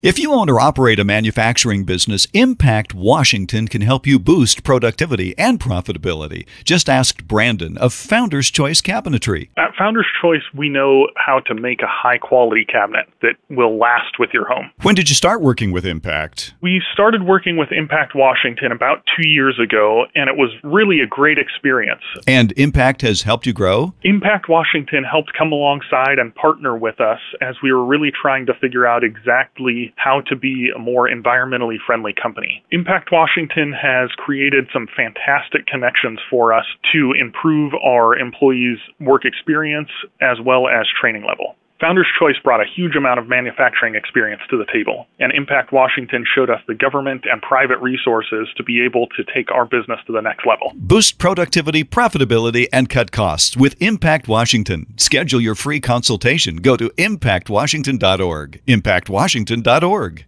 If you own or operate a manufacturing business, Impact Washington can help you boost productivity and profitability. Just ask Brandon of Founder's Choice Cabinetry. At Founder's Choice, we know how to make a high quality cabinet that will last with your home. When did you start working with Impact? We started working with Impact Washington about two years ago, and it was really a great experience. And Impact has helped you grow? Impact Washington helped come alongside and partner with us as we were really trying to figure out exactly how to be a more environmentally friendly company. Impact Washington has created some fantastic connections for us to improve our employees' work experience as well as training level. Founder's Choice brought a huge amount of manufacturing experience to the table, and Impact Washington showed us the government and private resources to be able to take our business to the next level. Boost productivity, profitability, and cut costs with Impact Washington. Schedule your free consultation. Go to impactwashington.org. Impactwashington.org.